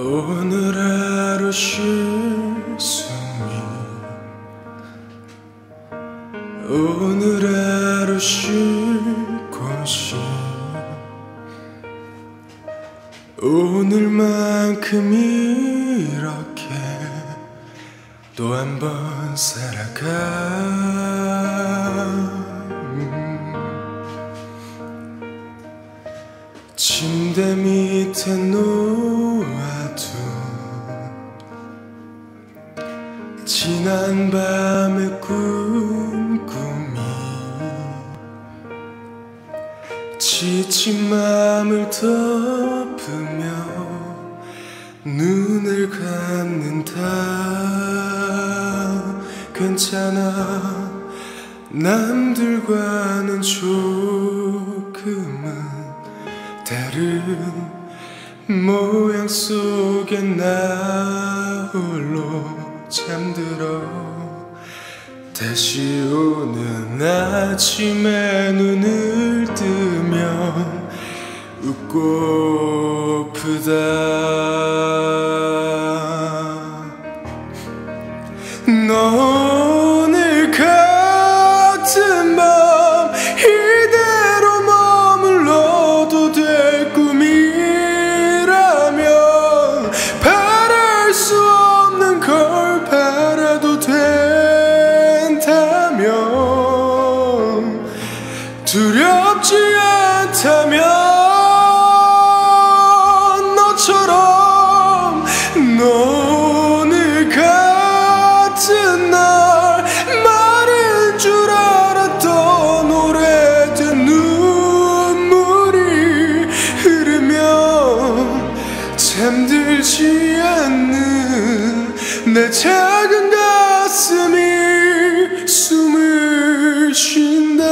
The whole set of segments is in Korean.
오늘 하루 쉴 숨이 오늘 하루 쉴 곳이 오늘만큼 이렇게 또 한 번 살아가 음. 침대 밑에 놓아 지난 밤의 꿈 꿈이 지친 마음을 덮으며 눈을 감는다 괜찮아. 남들과는 조금은 다른 모양 속에 나 홀로 잠들어. 다시 오는 아침에 눈을 뜨면 웃고프다 잠들지 않는 내 작은 가슴이 숨을 쉰다.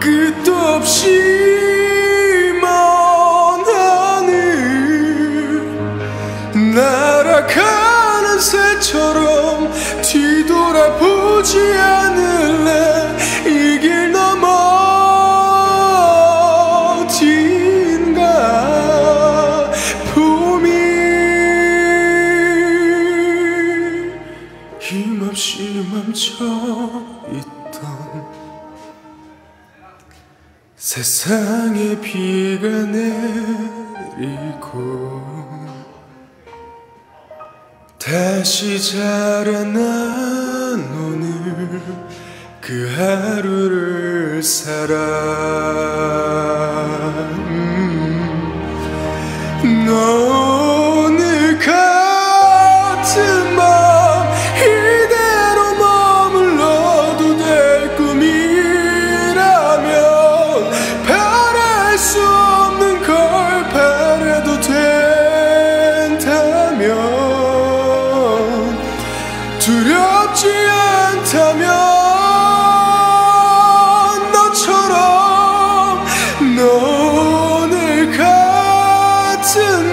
끝도 없이 새처럼 뒤돌아보지 않을래? 이길 너머 어딘가 봄이 힘없이 멈춰 있던 세상에 비가 내리고 다시 자라난 오늘 그 하루를 살아 to